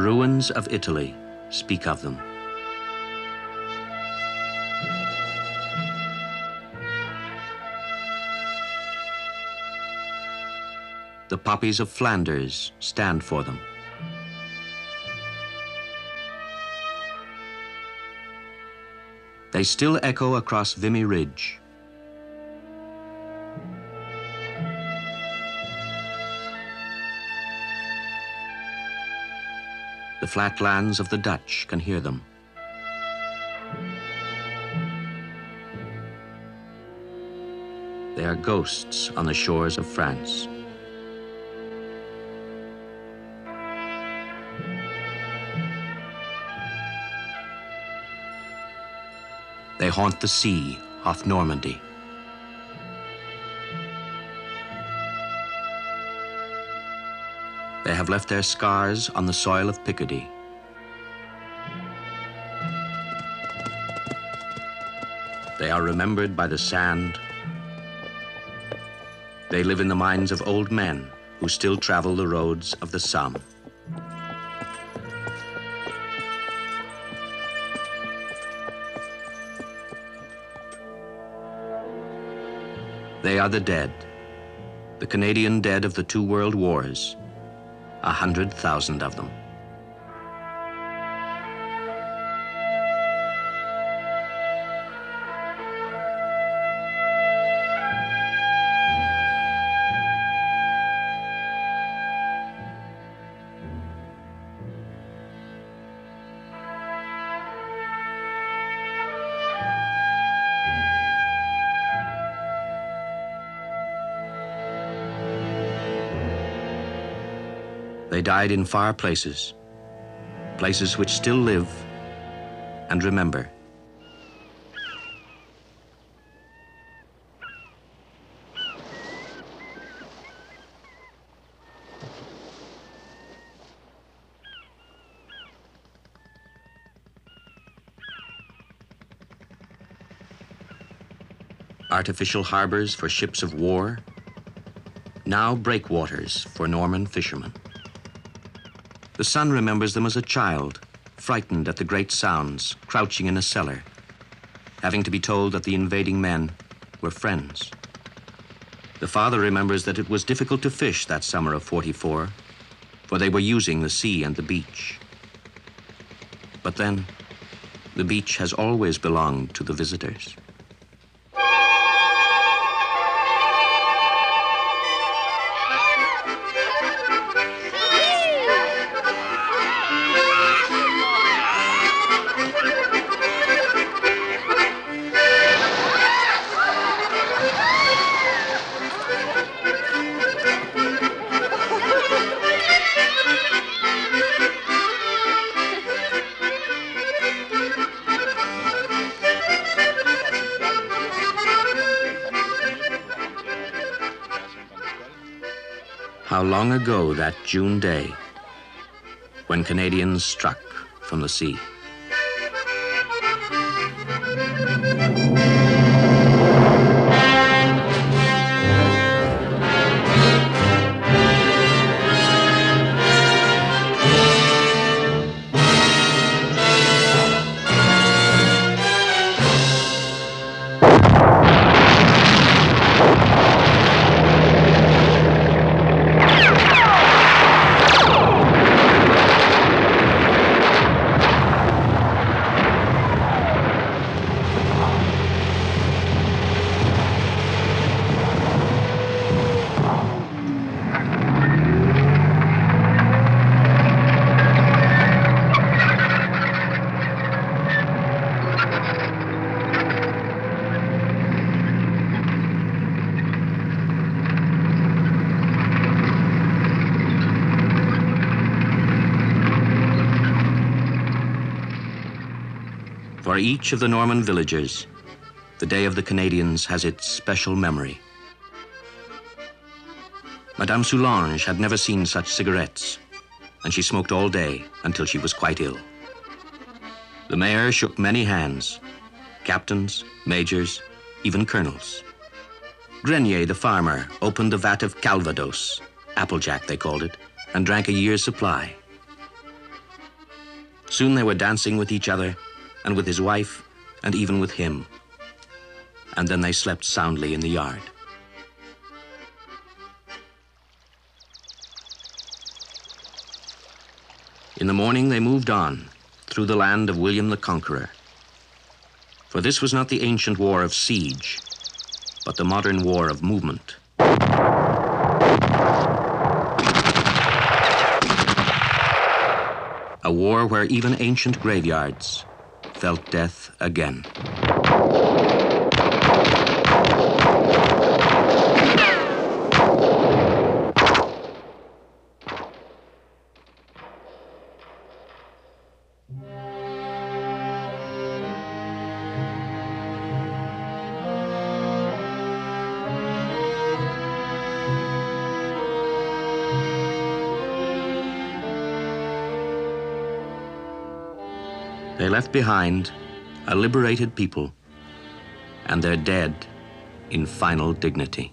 ruins of Italy speak of them. The poppies of Flanders stand for them. They still echo across Vimy Ridge. The flatlands of the Dutch can hear them. They are ghosts on the shores of France. They haunt the sea off Normandy. Have left their scars on the soil of Picardy. They are remembered by the sand. They live in the minds of old men who still travel the roads of the Somme. They are the dead, the Canadian dead of the two world wars, a hundred thousand of them. Died in far places, places which still live and remember. Artificial harbors for ships of war, now breakwaters for Norman fishermen. The son remembers them as a child, frightened at the great sounds, crouching in a cellar, having to be told that the invading men were friends. The father remembers that it was difficult to fish that summer of 44, for they were using the sea and the beach. But then, the beach has always belonged to the visitors. Long ago that June day when Canadians struck from the sea. Each of the Norman villagers, the Day of the Canadians has its special memory. Madame Soulange had never seen such cigarettes, and she smoked all day until she was quite ill. The mayor shook many hands, captains, majors, even colonels. Grenier, the farmer, opened a vat of Calvados, Applejack they called it, and drank a year's supply. Soon they were dancing with each other, and with his wife, and even with him. And then they slept soundly in the yard. In the morning they moved on through the land of William the Conqueror. For this was not the ancient war of siege, but the modern war of movement. A war where even ancient graveyards felt death again. They left behind a liberated people and their dead in final dignity.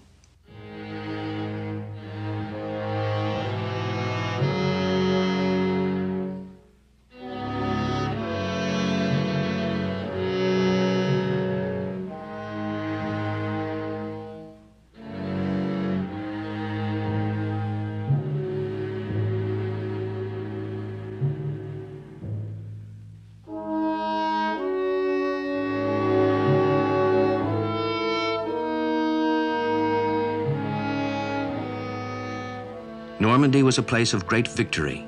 Was a place of great victory.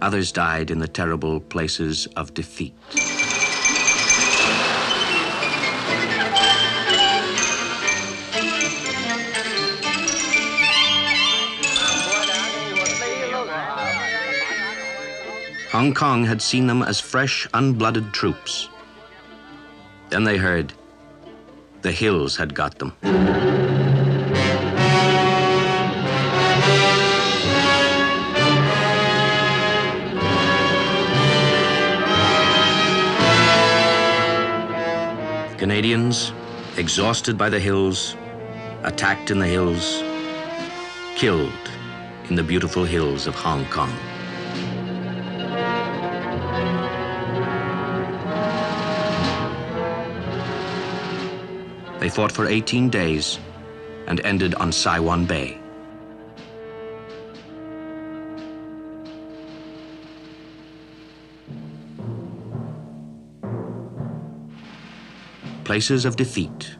Others died in the terrible places of defeat. Hong Kong had seen them as fresh, unblooded troops. Then they heard the hills had got them. Canadians, exhausted by the hills, attacked in the hills, killed in the beautiful hills of Hong Kong. They fought for 18 days and ended on Saiwan Bay. Places of defeat,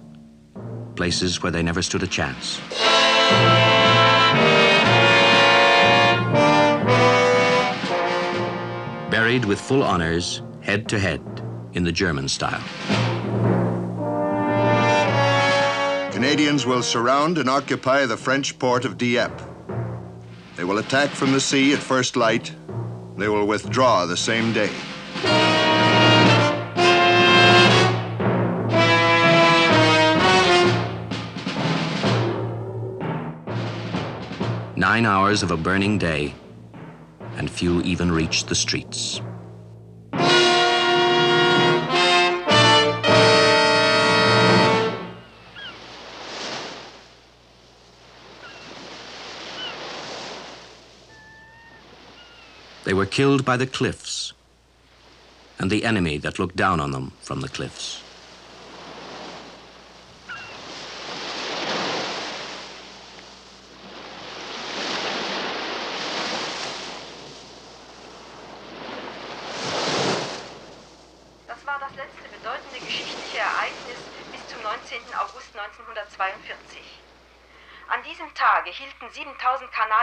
places where they never stood a chance. Buried with full honors, head to head, in the German style. Canadians will surround and occupy the French port of Dieppe. They will attack from the sea at first light. They will withdraw the same day. Nine hours of a burning day, and few even reached the streets. They were killed by the cliffs and the enemy that looked down on them from the cliffs.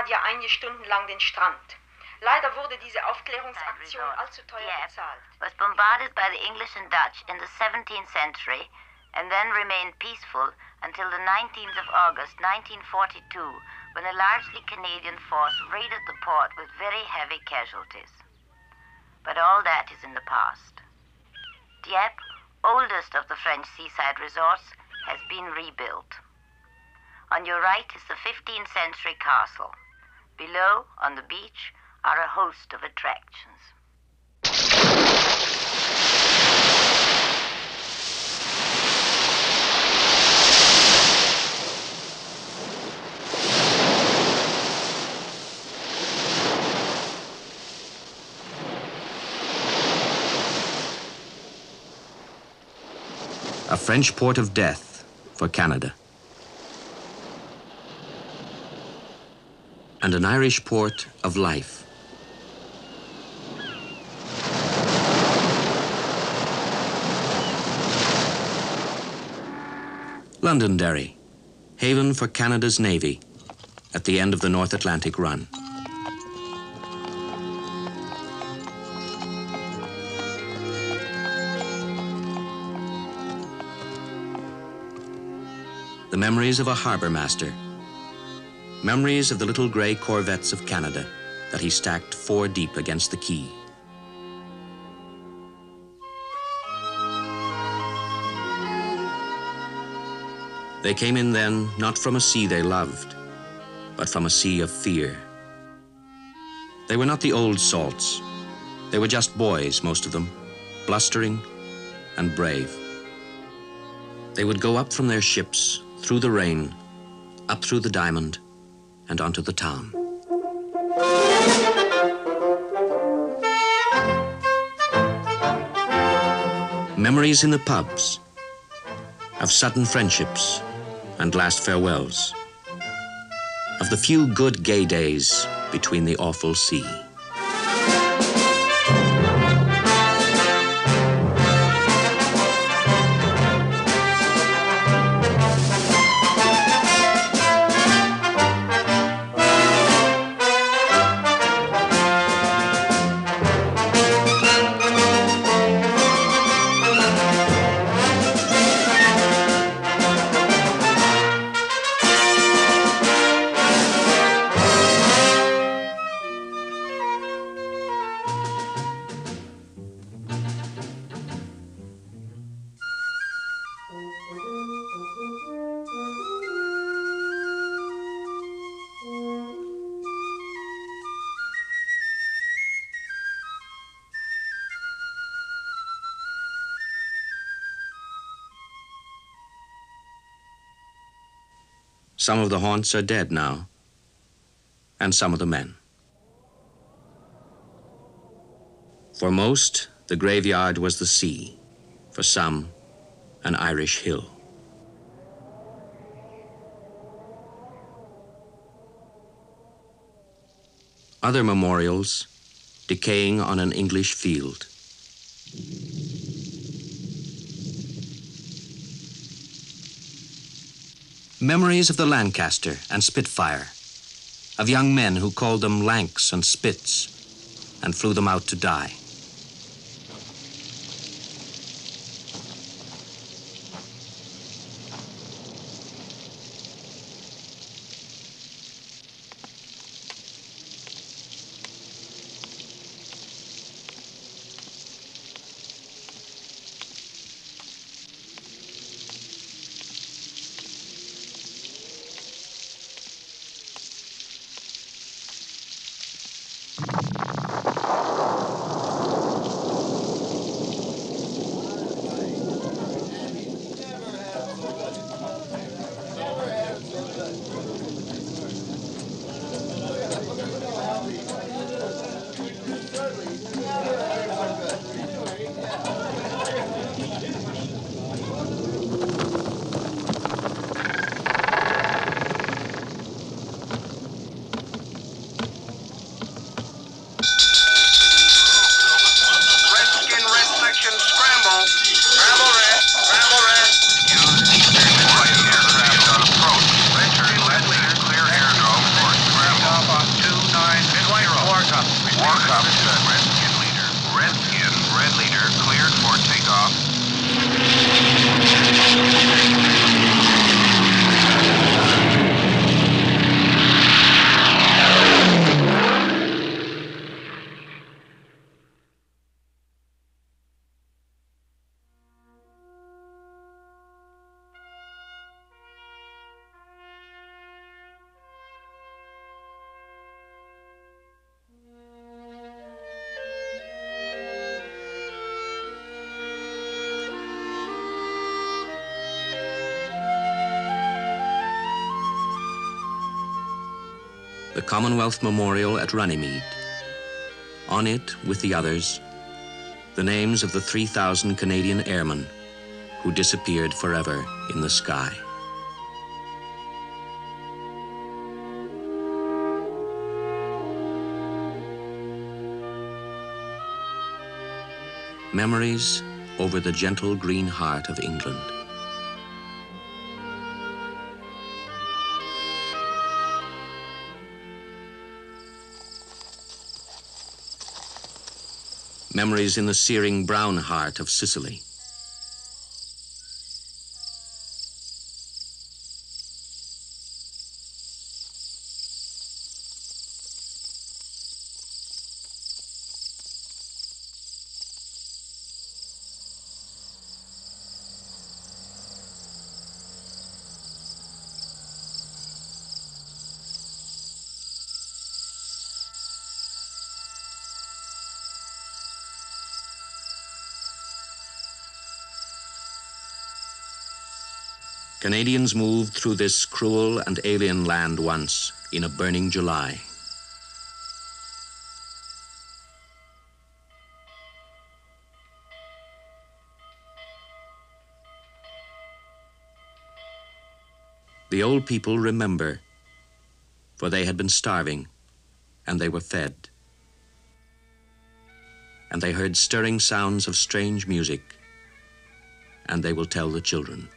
7000 Kanadier einige Stunden lang den Strand. Leider wurde diese Aufklärungsaktion allzu teuer bezahlt. was bombarded by the English and Dutch in the 17th century and then remained peaceful until the 19th of August 1942 when a largely Canadian force raided the port with very heavy casualties. But all that is in the past. Dieppe, oldest of the French seaside resorts, has been rebuilt. On your right is the 15th century castle. Below, on the beach, are a host of attractions. A French port of death for Canada. And an Irish port of life. Londonderry, haven for Canada's Navy at the end of the North Atlantic run. The memories of a harbor master. Memories of the little gray corvettes of Canada that he stacked four deep against the quay. They came in then not from a sea they loved, but from a sea of fear. They were not the old salts. They were just boys, most of them, blustering and brave. They would go up from their ships, through the rain, up through the diamond, and onto the town. Memories in the pubs of sudden friendships and last farewells, of the few good gay days between the awful sea. Some of the haunts are dead now, and some of the men. For most, the graveyard was the sea, for some, an Irish hill. Other memorials decaying on an English field. Memories of the Lancaster and Spitfire, of young men who called them Lancs and Spits and flew them out to die. Redskin, red section, scramble. Scramble red, scramble red. Use eastern midnight aircraft on approach. Redskin, red leader, clear airdrome for scramble. Off on 29, midway roll. Warcup. Redskin leader. Redskin, red leader, cleared for takeoff. Commonwealth Memorial at Runnymede. On it, with the others, the names of the 3,000 Canadian airmen who disappeared forever in the sky. Memories over the gentle green heart of England. Memories in the searing brown heart of Sicily. Canadians moved through this cruel and alien land once in a burning July. The old people remember, for they had been starving and they were fed. And they heard stirring sounds of strange music, and they will tell the children.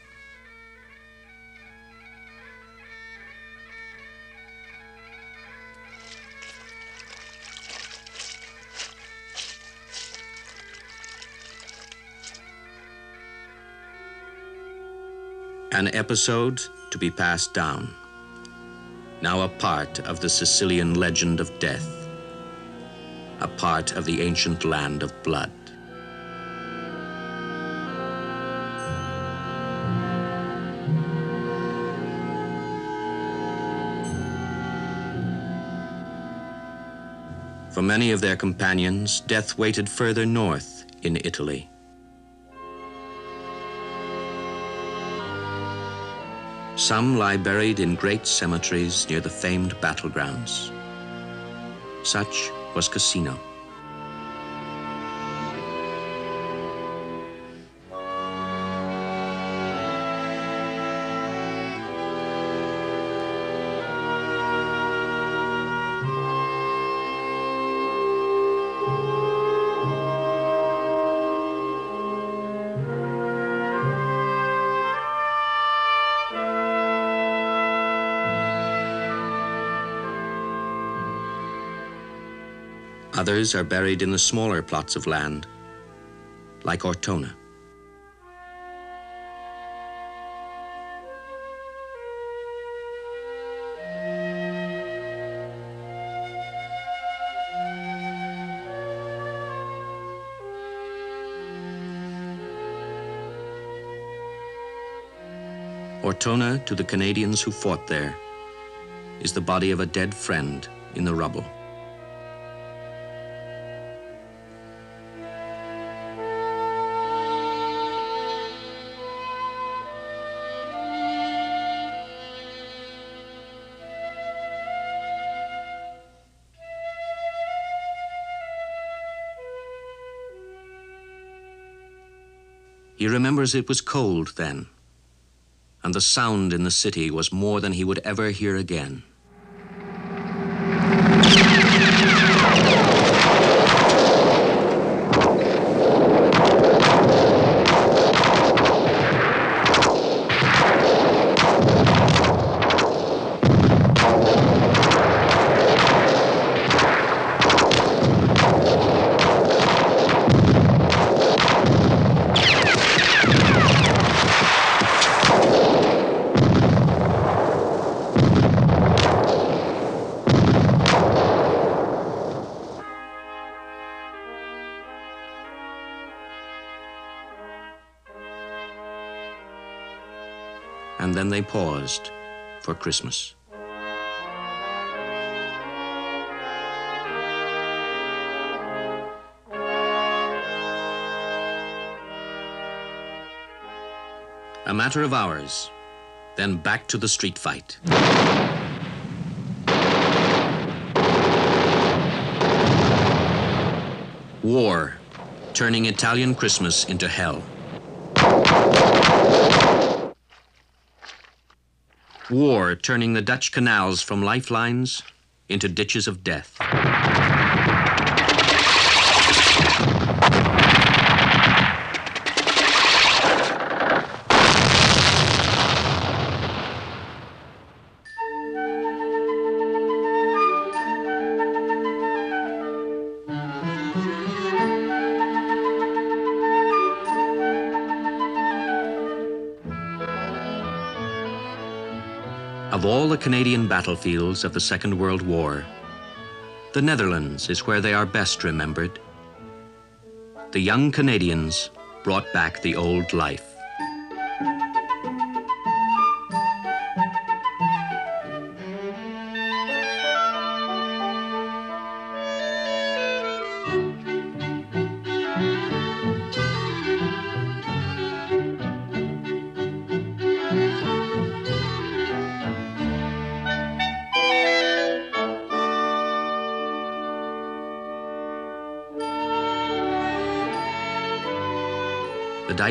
An episode to be passed down. Now a part of the Sicilian legend of death. A part of the ancient land of blood. For many of their companions, death waited further north in Italy. Some lie buried in great cemeteries near the famed battlegrounds. Such was Cassino. Others are buried in the smaller plots of land, like Ortona. Ortona, to the Canadians who fought there, is the body of a dead friend in the rubble. Remembers it was cold then, and the sound in the city was more than he would ever hear again. For Christmas. A matter of hours, then back to the street fight. War, turning Italian Christmas into hell. War turning the Dutch canals from lifelines into ditches of death. The Canadian battlefields of the Second World War, the Netherlands is where they are best remembered. The young Canadians brought back the old life.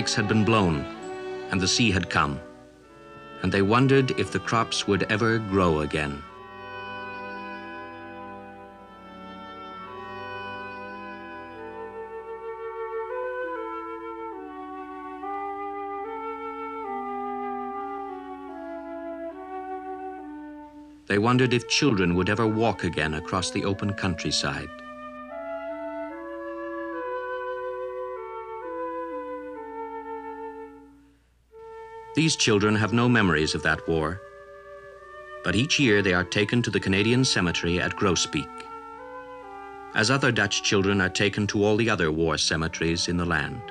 The dikes had been blown, and the sea had come, and they wondered if the crops would ever grow again. They wondered if children would ever walk again across the open countryside. These children have no memories of that war, but each year they are taken to the Canadian cemetery at Groesbeek, as other Dutch children are taken to all the other war cemeteries in the land.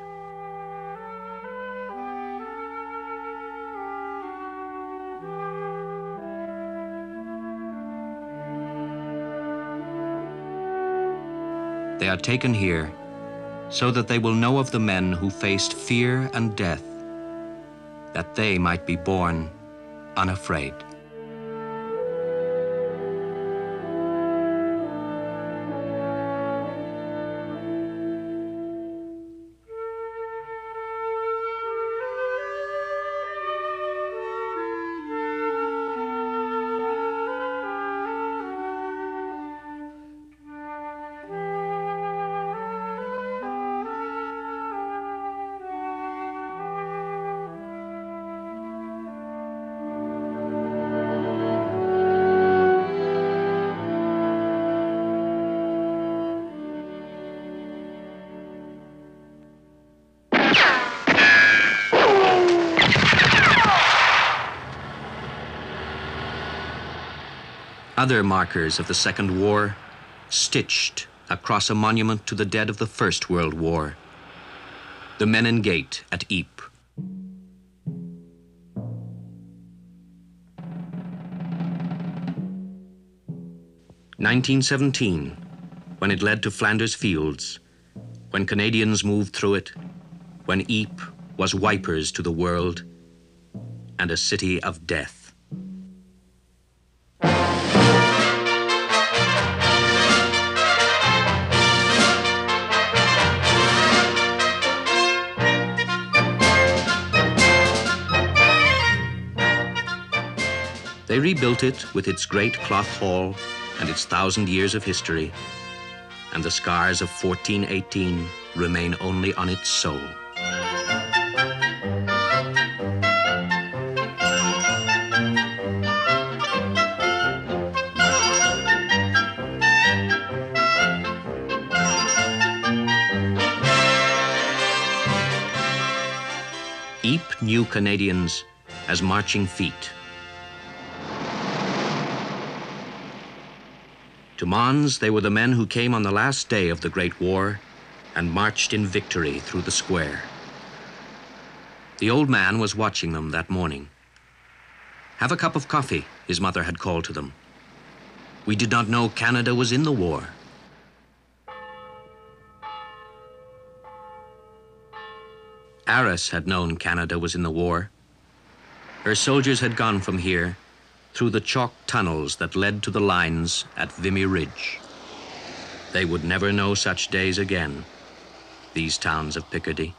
They are taken here so that they will know of the men who faced fear and death that they might be born unafraid. Other markers of the Second War stitched across a monument to the dead of the First World War. The Menin Gate at Ypres. Nineteen seventeen, when it led to Flanders Fields, when Canadians moved through it, when Ypres was wipers to the world and a city of death. They rebuilt it with its great cloth hall and its thousand years of history, and the scars of 1418 remain only on its soul. Ypres knew Canadians as marching feet. To Mons, they were the men who came on the last day of the Great War and marched in victory through the square. The old man was watching them that morning. Have a cup of coffee, his mother had called to them. We did not know Canada was in the war. Arras had known Canada was in the war. Her soldiers had gone from here through the chalk tunnels that led to the lines at Vimy Ridge. They would never know such days again, these towns of Picardy.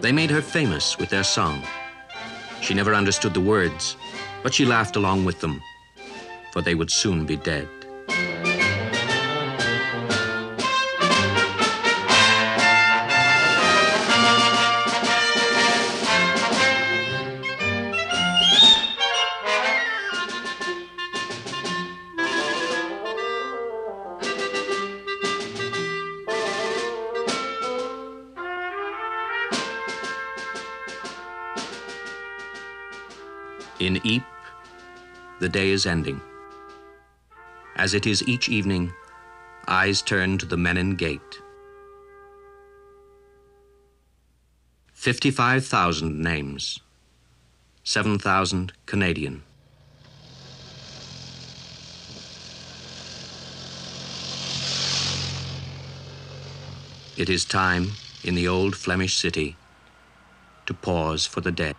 They made her famous with their song. She never understood the words, but she laughed along with them, for they would soon be dead. The day is ending. As it is each evening, eyes turn to the Menin Gate. 55,000 names, 7,000 Canadian. It is time in the old Flemish city to pause for the dead.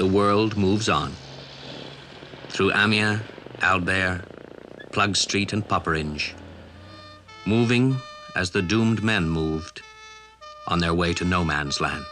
The world moves on. Through Amiens, Albert, Plug Street, and Poperinghe. Moving as the doomed men moved on their way to no man's land.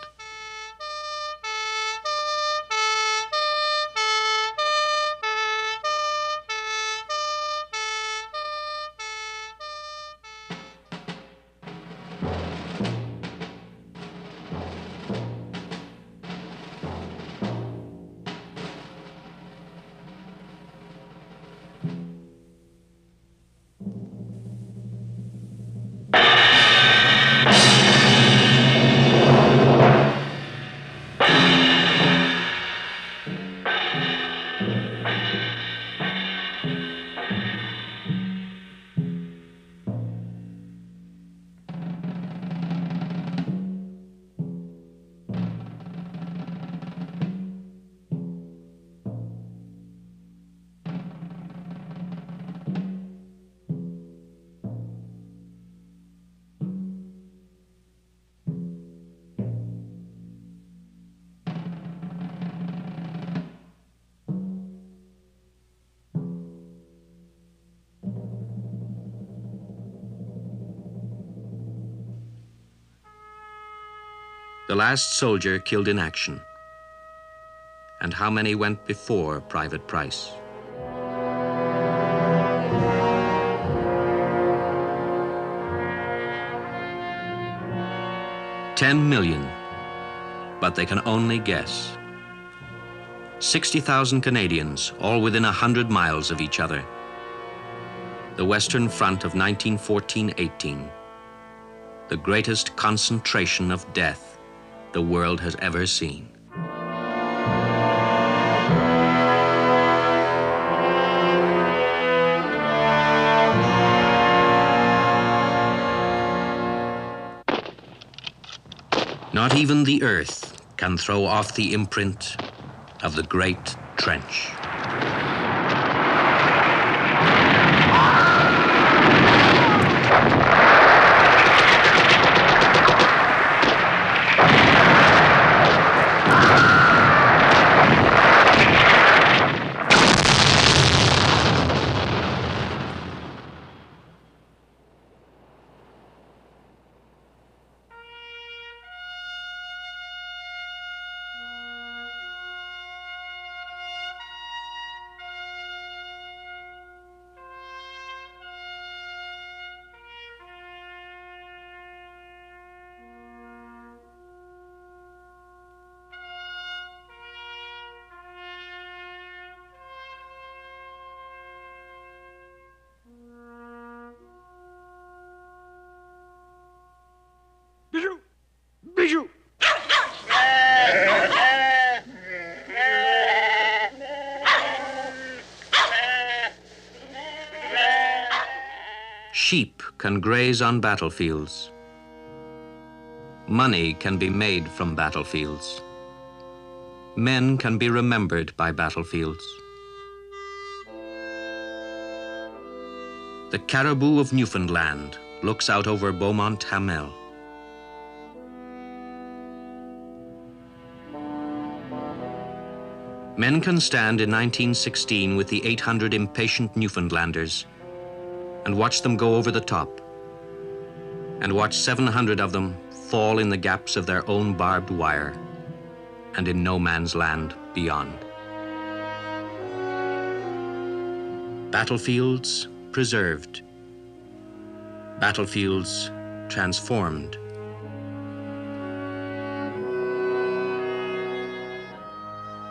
The last soldier killed in action. And how many went before Private Price? Ten million, but they can only guess. 60,000 Canadians, all within a hundred miles of each other. The Western Front of 1914-18. The greatest concentration of death the world has ever seen. Not even the earth can throw off the imprint of the Great Trench. Sheep can graze on battlefields. Money can be made from battlefields. Men can be remembered by battlefields. The caribou of Newfoundland looks out over Beaumont Hamel. Men can stand in 1916 with the 800 impatient Newfoundlanders and watch them go over the top, and watch 700 of them fall in the gaps of their own barbed wire and in no man's land beyond. Battlefields preserved, battlefields transformed.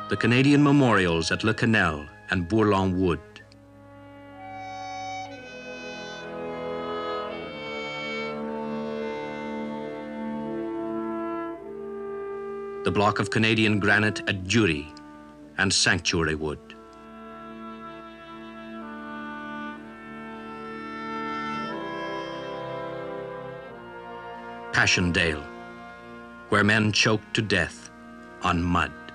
The Canadian memorials at Le Quesnel and Bourlon Wood. The block of Canadian granite at Dury and Sanctuary Wood. Passchendaele, where men choked to death on mud.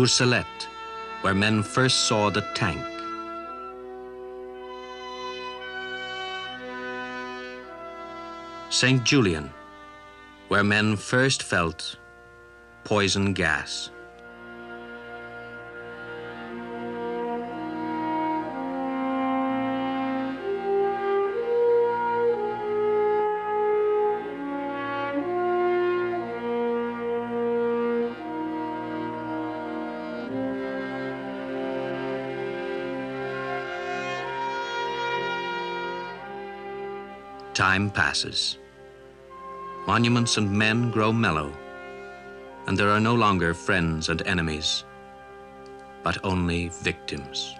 Courcelette, where men first saw the tank. St. Julien, where men first felt poison gas. Time passes. Monuments and men grow mellow, and there are no longer friends and enemies, but only victims.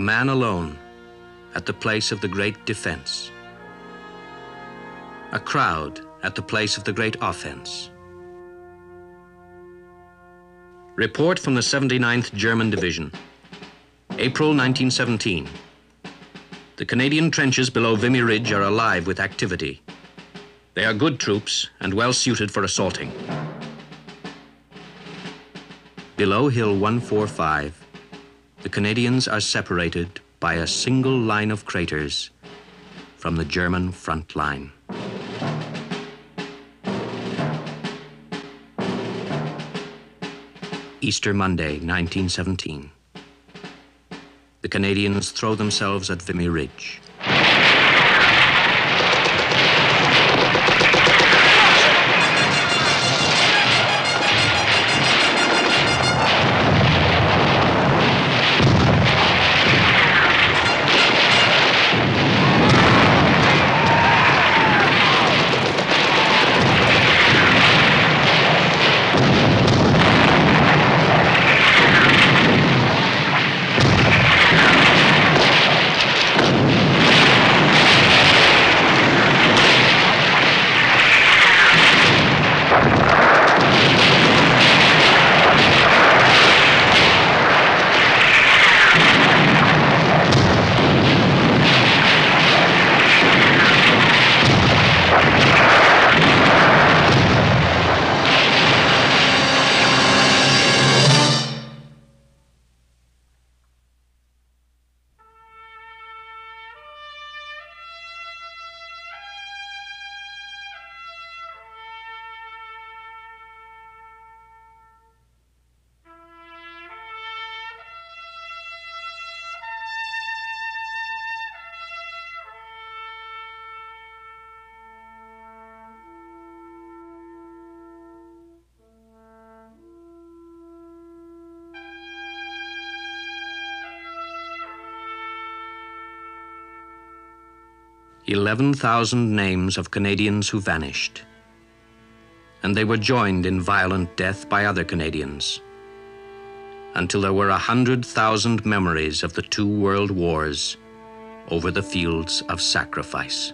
A man alone at the place of the great defense. A crowd at the place of the great offense. Report from the 79th German Division. April 1917. The Canadian trenches below Vimy Ridge are alive with activity. They are good troops and well suited for assaulting. Below Hill 145, the Canadians are separated by a single line of craters from the German front line. Easter Monday, 1917. The Canadians throw themselves at Vimy Ridge. 11,000 names of Canadians who vanished. And they were joined in violent death by other Canadians until there were a 100,000 memories of the two world wars over the fields of sacrifice.